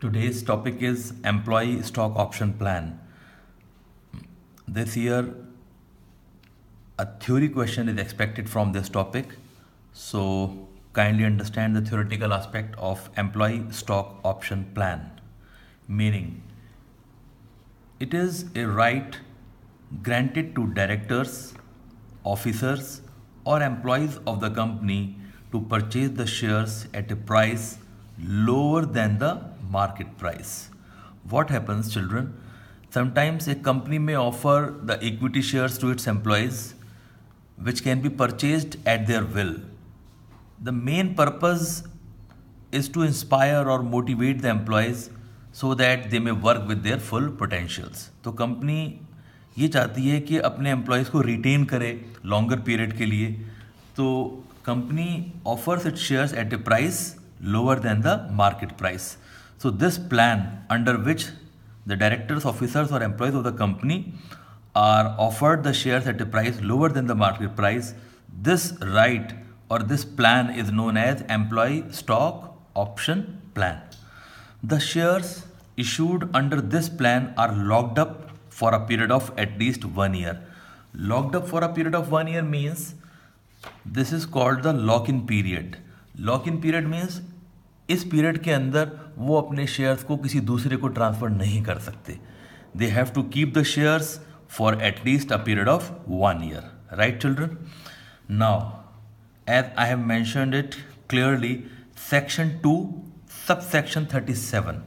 Today's topic is employee stock option plan. This year, a theory question is expected from this topic. So kindly understand the theoretical aspect of employee stock option plan. Meaning, it is a right granted to directors, officers, or employees of the company to purchase the shares at a price lower than the market price. What happens, children? Sometimes a company may offer the equity shares to its employees, which can be purchased at their will. The main purpose is to inspire or motivate the employees so that they may work with their full potentials. तो company ये चाहती है कि अपने employees को retain करे longer period के लिए तो company offers it shares at a price lower than the market price. So this plan under which the directors, officers or employees of the company are offered the shares at a price lower than the market price, this right or this plan is known as employee stock option plan. The shares issued under this plan are locked up for a period of at least one year. Locked up for a period of one year means this is called the lock-in period. Lock-in period means इस period के अंदर वो अपने shares को किसी दूसरे को transfer नहीं कर सकते। They have to keep the shares for at least a period of one year right children now as I have mentioned it clearly section two sub section thirty seven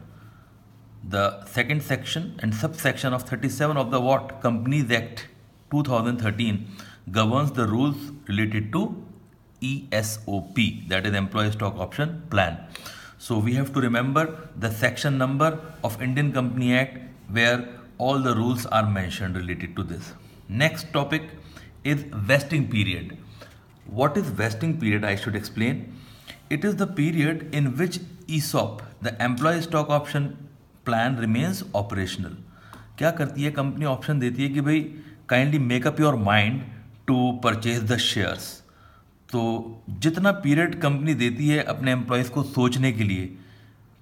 the second section and sub section of thirty seven of the what companies act two thousand thirteen governs the rules related to ESOP that is employee stock option plan So we have to remember the section number of Indian Company Act where all the rules are mentioned related to this. Next topic is vesting period. What is vesting period I should explain. It is the period in which ESOP, the employee stock option plan remains operational. क्या करती है company option देती है कि भाई kindly make up your mind to purchase the shares तो जितना period company देती है अपने एम्प्लॉयज़ को सोचने के लिए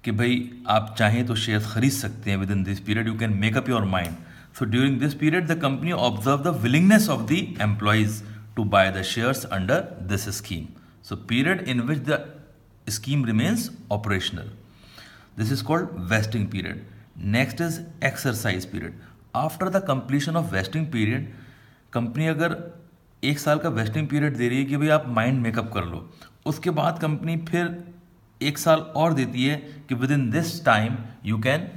कि भाई, आप चाहें तो शेयर्स खरीद सकते हैं within this period you can make up your mind so during this period the company observe the willingness of the employees to buy the shares under this scheme so period in which the scheme remains operational this is called vesting period next is exercise period after the completion of vesting period company अगर एक साल का vesting period दे रही है कि भाई आप माइंड मेकअप कर लो। उसके बाद कंपनी फिर एक साल और देती है कि within this time you can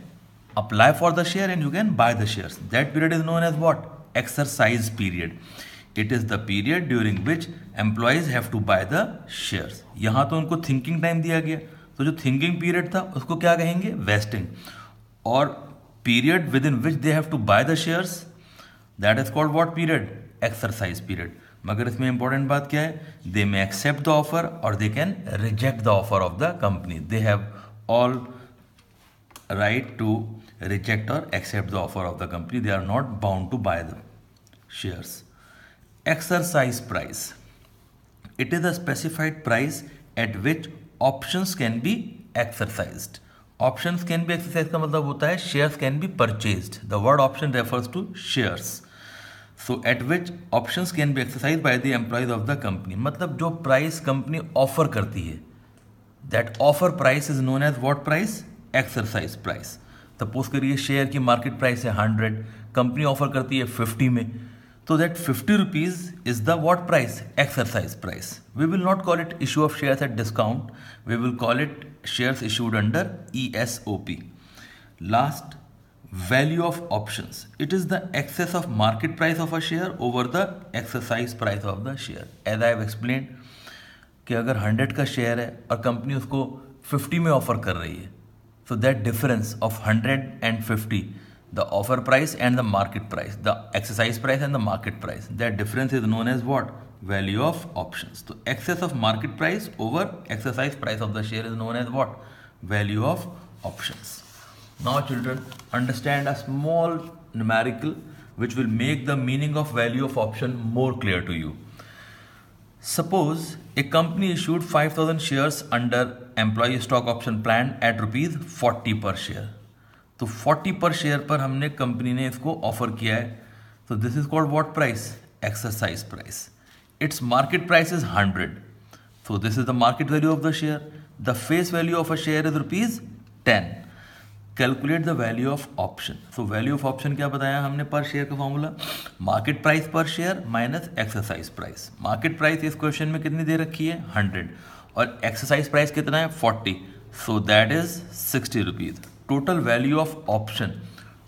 apply for the share and you can buy the share that period is known as what exercise period it is the period during which employees have to buy the shares यहाँ तो उनको thinking time दिया गया। तो जो thinking period था, उसको क्या कहेंगे? वेस्टिंग और period within which they have to buy the shares that is called what period exercise period मगर इसमें इंपॉर्टेंट बात क्या है? They may accept the offer और they can reject the offer of the company they have all right to reject और accept the offer of the company they are not bound to buy the shares exercise price it is a specified price at which options can be exercised options can be exercise का मतलब होता है shares can be purchased the word option refers to shares so at which options can be exercise by the employees of the company मतलब जो price company offer करती है। That offer price is known as what price exercise price suppose करिए share की market price है hundred company offer करती है fifty में। तो that fifty rupees is the what price exercise price we will not call it issue of share at discount we will call it share issued under E S O P last value of options. It is the excess of market price of a share over the exercise price of the share. As i have explained, कि अगर 100 का share है और company उसको 50 में offer कर रही है so that difference of 100 and 50 the offer price and the market price the exercise price and the market price that difference is known as what value of options तो excess of market price over exercise price of the share is known as what value of options Now children, understand a small numerical which will make the meaning of value of option more clear to you. Suppose a company issued 5000 shares under employee stock option plan at rupees 40 per share. तो 40 पर share पर हमने company ने इसको offer किया है तो this is called what price exercise price it's market price is 100 so this is the market value of the share the face value of a share is rupees 10 calculate the value of option so value of option क्या बताया हमने पर share का formula market price पर share minus exercise price market price इस question में कितनी दे रखी है? हंड्रेड और एक्सरसाइज प्राइस कितना है? Forty so that is sixty rupees total value of option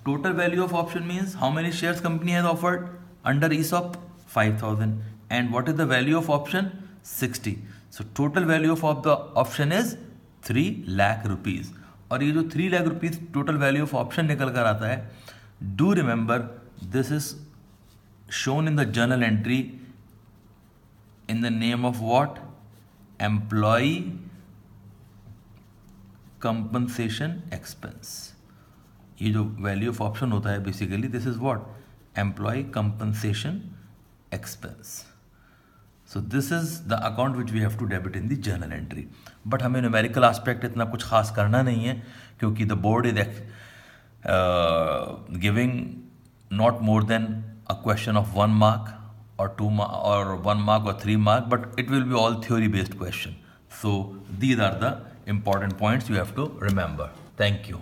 total value of option means how many share company has offered under is of five thousand and what is the value of option sixty so total value of the option is three lakh rupees और ये जो three lakh rupees total value of option निकल कर आता है do remember this is shown in the journal entry in the name of what employee compensation expense ये जो value of option होता है basically this is what employee compensation expense so this is the account which we have to debit in the journal entry but हमें numerical aspect इतना कुछ खास करना नहीं है, क्योंकि the board is giving not more than a question of one mark और two mark और वन मार्क और three mark but it will be all theory based question so these are the important points you have to remember. Thank you.